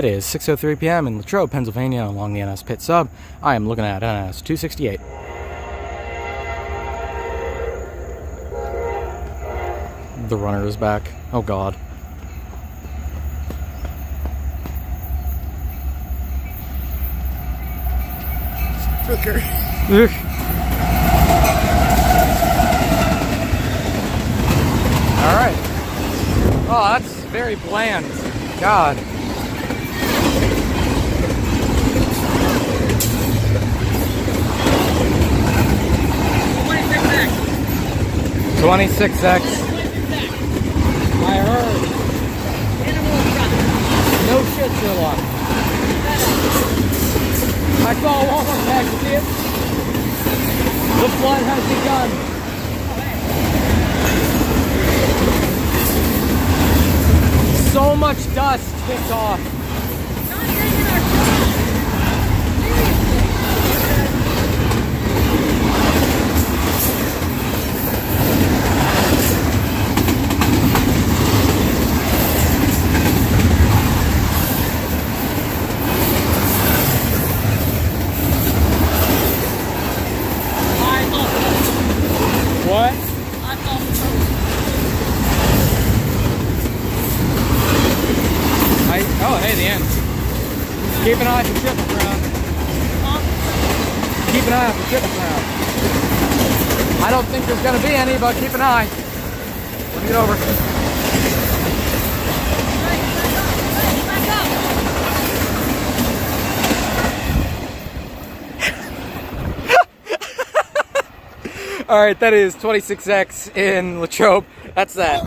It is 6.03 p.m. in Latrobe, Pennsylvania along the NS Pit Sub. I am looking at NS 268. The runner is back. Oh god. Booker. Alright. Oh, that's very bland. God. Twenty-six X. I heard. No shit, Sherlock. I saw Walmart see it? The flood has begun. So much dust kicked off. I, oh, hey, the end. Keep an eye for triple crown. Keep an eye for triple crown. I don't think there's going to be any, but keep an eye. Let me get over. All right, that is 26X in Latrobe. That's that.